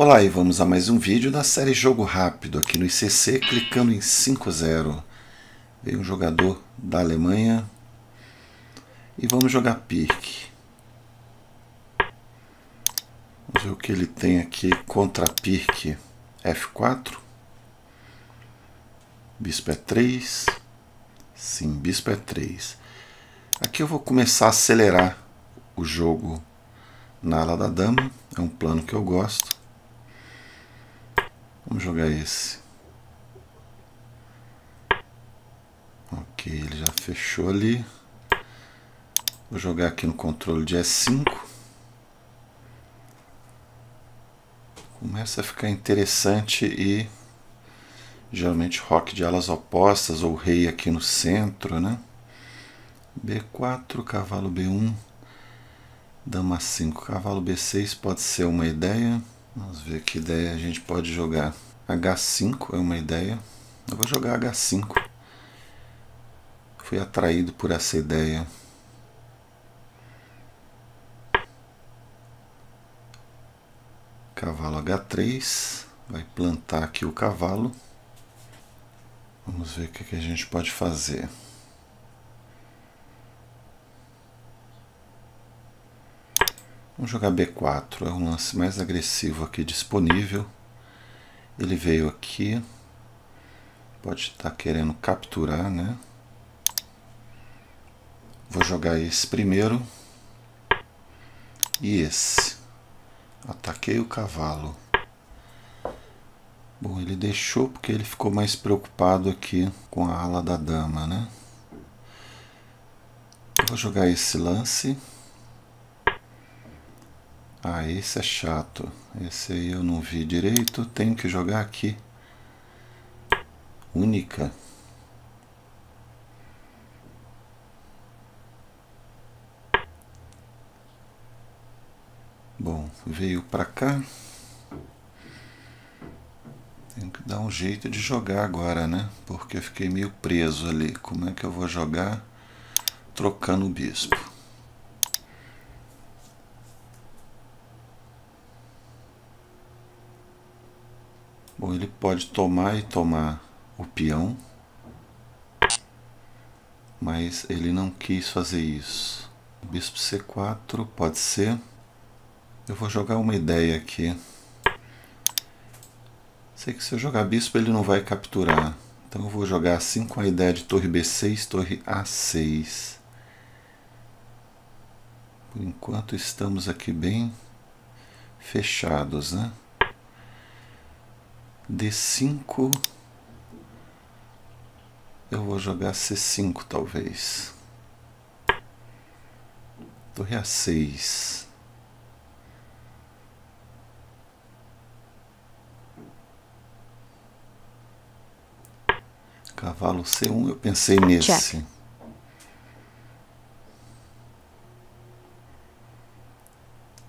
Olá e vamos a mais um vídeo da série Jogo Rápido aqui no ICC, clicando em 5.0. Veio um jogador da Alemanha e vamos jogar Pirk. Vamos ver o que ele tem aqui contra Pirk F4. Bispo E3. Sim, Bispo E3. Aqui eu vou começar a acelerar o jogo na ala da dama. É um plano que eu gosto. Vamos jogar esse. Ok, ele já fechou ali. Vou jogar aqui no controle de E5. Começa a ficar interessante e geralmente rock de alas opostas ou rei aqui no centro, né? B4, cavalo B1, dama 5, cavalo B6 pode ser uma ideia. Vamos ver que ideia a gente pode jogar. H5 é uma ideia. Eu vou jogar H5. Fui atraído por essa ideia. Cavalo H3. Vai plantar aqui o cavalo. Vamos ver o que, a gente pode fazer. Vamos jogar B4, é o lance mais agressivo aqui disponível. Ele veio aqui, pode estar querendo capturar, né? Vou jogar esse primeiro e esse. Ataquei o cavalo. Bom, ele deixou porque ele ficou mais preocupado aqui com a ala da dama, né? vou jogar esse lance. Ah, esse é chato. Esse aí eu não vi direito. Tenho que jogar aqui. Única. Bom, veio para cá. Tenho que dar um jeito de jogar agora, né? Porque eu fiquei meio preso ali. Como é que eu vou jogar trocando o bispo? Bom, ele pode tomar e tomar o peão, mas ele não quis fazer isso. Bispo C4 pode ser. Eu vou jogar uma ideia aqui. Sei que se eu jogar bispo ele não vai capturar. Então eu vou jogar assim com a ideia de torre B6, torre A6. Por enquanto estamos aqui bem fechados, né? D5. Eu vou jogar C5 talvez. Torre A6. Cavalo C1, eu pensei nesse. Check.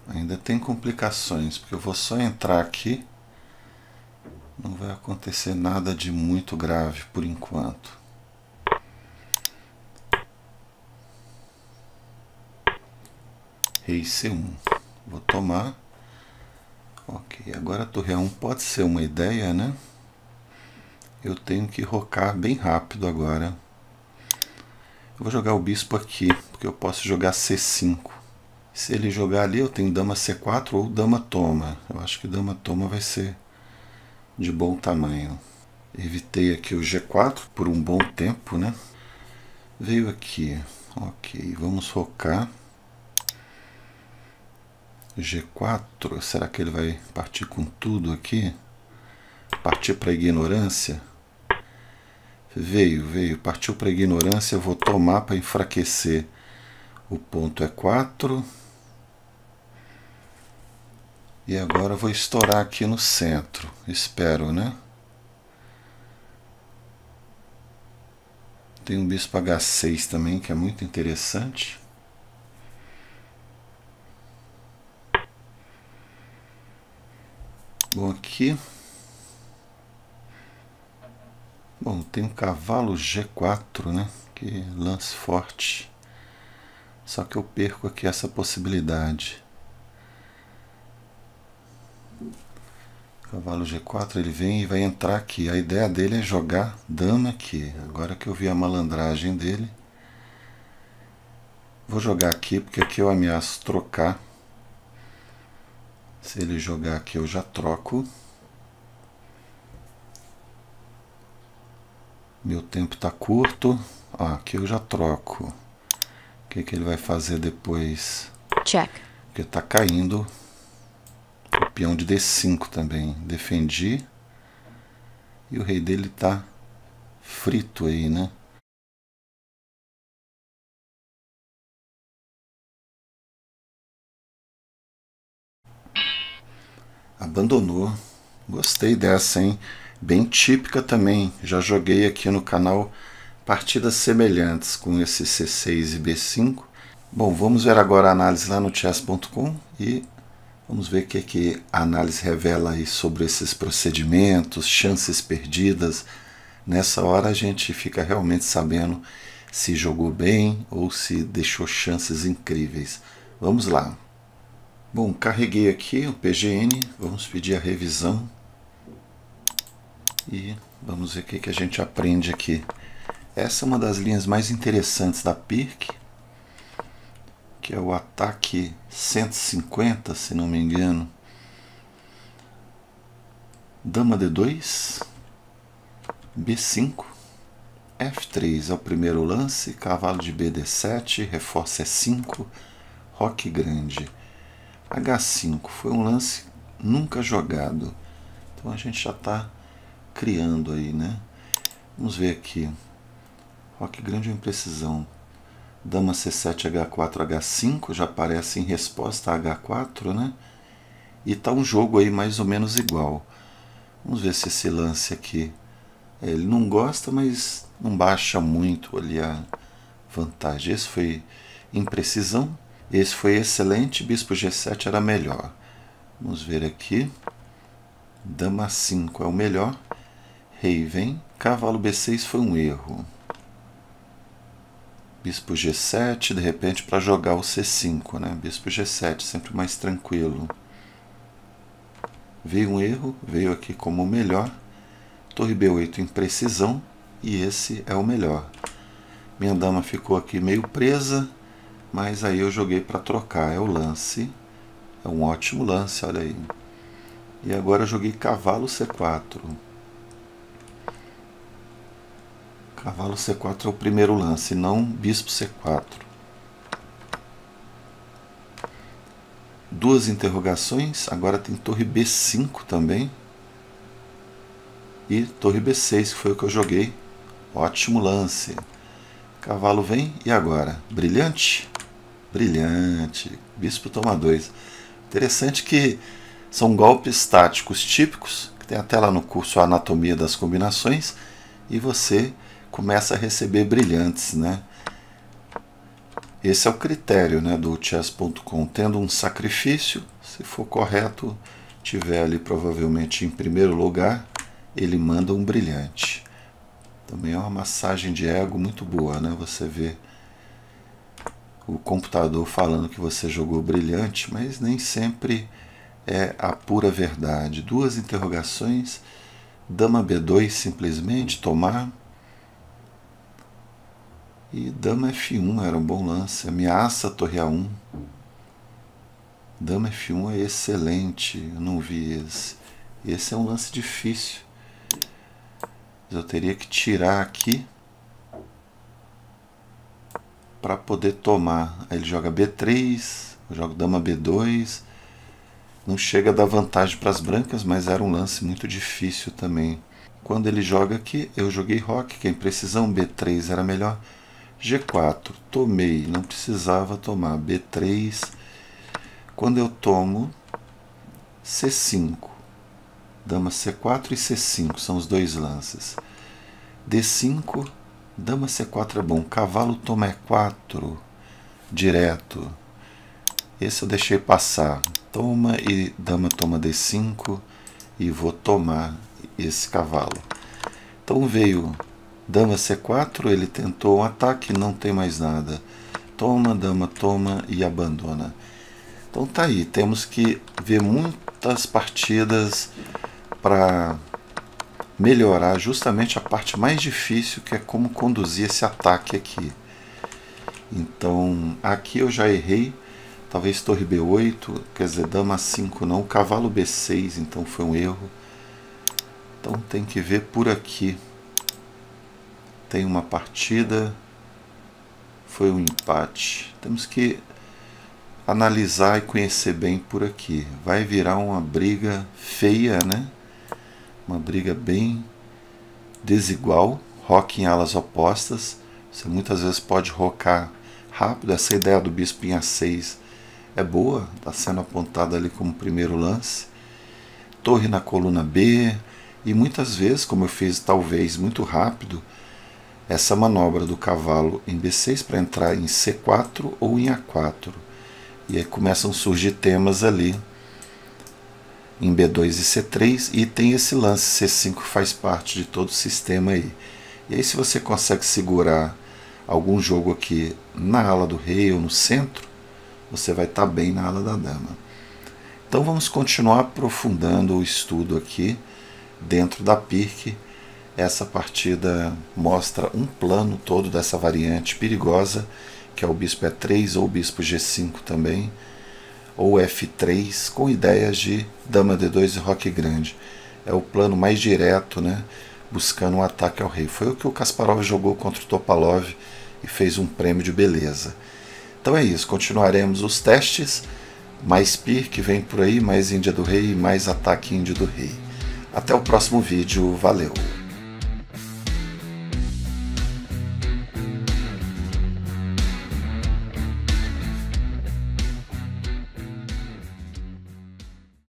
Ainda tem complicações, porque eu vou só entrar aqui não vai acontecer nada de muito grave por enquanto. Rei C1. Vou tomar. Ok, agora a torre A1 pode ser uma ideia, né? Eu tenho que rocar bem rápido agora. Eu vou jogar o bispo aqui, porque eu posso jogar C5. Se ele jogar ali, eu tenho dama C4 ou dama toma. Eu acho que dama toma vai ser de bom tamanho. Evitei aqui o G4 por um bom tempo, né? Veio aqui. Ok, vamos focar. G4, será que ele vai partir com tudo aqui? Partir para ignorância? Veio, veio, partiu para ignorância, vou tomar para enfraquecer. O ponto é 4. E agora vou estourar aqui no centro. Espero, né? Tem um bispo H6 também, que é muito interessante. Bom, aqui... Bom, tem um cavalo G4, né? Que lance forte. Só que eu perco aqui essa possibilidade. Cavalo G4 ele vem e vai entrar aqui. A ideia dele é jogar dama aqui. Agora que eu vi a malandragem dele. Vou jogar aqui, porque aqui eu ameaço trocar. Se ele jogar aqui eu já troco. Meu tempo está curto. Ó, aqui eu já troco. O que, que ele vai fazer depois? Check. Porque está caindo peão de D5 também. Defendi. E o rei dele está frito aí, né? Abandonou. Gostei dessa, hein? Bem típica também. Já joguei aqui no canal partidas semelhantes com esse C6 e B5. Bom, vamos ver agora a análise lá no chess.com e vamos ver o que, que a análise revela aí sobre esses procedimentos, chances perdidas. Nessa hora a gente fica realmente sabendo se jogou bem ou se deixou chances incríveis. Vamos lá. Bom, carreguei aqui o PGN, vamos pedir a revisão e vamos ver o que, que a gente aprende aqui. Essa é uma das linhas mais interessantes da PIRC, que é o ataque 150, se não me engano. Dama D2, B5, F3 é o primeiro lance, cavalo de BD7, reforço E5, roque grande. H5 foi um lance nunca jogado. Então a gente já está criando aí, né? Vamos ver aqui. Roque grande ou imprecisão. Dama C7, H4, H5 já aparece em resposta a H4, né? E tá um jogo aí mais ou menos igual. Vamos ver se esse lance aqui. Ele não gosta, mas não baixa muito ali a vantagem. Esse foi imprecisão. Esse foi excelente, bispo G7 era melhor. Vamos ver aqui. Dama 5 é o melhor. Rei vem. Cavalo B6 foi um erro. Bispo G7, de repente para jogar o C5, né? Bispo G7, sempre mais tranquilo. Veio um erro, veio aqui como o melhor. Torre B8 em precisão e esse é o melhor. Minha dama ficou aqui meio presa, mas aí eu joguei para trocar, é o lance. É um ótimo lance, olha aí. E agora eu joguei cavalo C4. Cavalo C4 é o primeiro lance, não bispo C4. Duas interrogações, agora tem torre B5 também. E torre B6, que foi o que eu joguei. Ótimo lance. Cavalo vem, e agora? Brilhante? Brilhante. Bispo toma 2. Interessante que são golpes táticos típicos, que tem até lá no curso a Anatomia das Combinações, e você começa a receber brilhantes, né? Esse é o critério né, do chess.com. Tendo um sacrifício, se for correto, tiver ali provavelmente em primeiro lugar, ele manda um brilhante. Também é uma massagem de ego muito boa, né? Você vê o computador falando que você jogou brilhante, mas nem sempre é a pura verdade. Duas interrogações, dama B2 simplesmente, tomar. E dama F1 era um bom lance, ameaça torre A1. Dama F1 é excelente, eu não vi esse. Esse é um lance difícil. Eu teria que tirar aqui para poder tomar. Aí ele joga B3, eu jogo dama B2. Não chega a dar vantagem para as brancas, mas era um lance muito difícil também. Quando ele joga aqui, eu joguei rock, que é precisão B3 era melhor. G4, tomei, não precisava tomar. B3, quando eu tomo C5, dama C4 e C5 são os dois lances. D5, Dama C4 é bom. Cavalo toma E4 direto. Esse eu deixei passar. Toma e dama toma D5 e vou tomar esse cavalo. Então veio dama C4, ele tentou um ataque, não tem mais nada. Toma, dama toma e abandona. Então tá aí, temos que ver muitas partidas para melhorar justamente a parte mais difícil, que é como conduzir esse ataque aqui. Então, aqui eu já errei, talvez torre B8, quer dizer, dama 5 não, cavalo B6, então foi um erro. Então tem que ver por aqui. Tem uma partida, foi um empate. Temos que analisar e conhecer bem por aqui. Vai virar uma briga feia, né? Uma briga bem desigual, rock em alas opostas. Você muitas vezes pode rocar rápido. Essa ideia do bispo em A6 é boa, está sendo apontada ali como primeiro lance. Torre na coluna B, e muitas vezes, como eu fiz talvez muito rápido, essa manobra do cavalo em B6 para entrar em C4 ou em A4. E aí começam a surgir temas ali em B2 e C3 e tem esse lance C5 que faz parte de todo o sistema aí. E aí se você consegue segurar algum jogo aqui na ala do rei ou no centro, você vai estar tá bem na ala da dama. Então vamos continuar aprofundando o estudo aqui dentro da PIRC. Essa partida mostra um plano todo dessa variante perigosa que é o bispo E3 ou bispo G5 também, ou F3, com ideias de dama D2 e roque grande. É o plano mais direto, né, buscando um ataque ao rei. Foi o que o Kasparov jogou contra o Topalov e fez um prêmio de beleza. Então é isso, continuaremos os testes, mais PIR que vem por aí, mais Índia do Rei, mais ataque Índia do Rei. Até o próximo vídeo, valeu!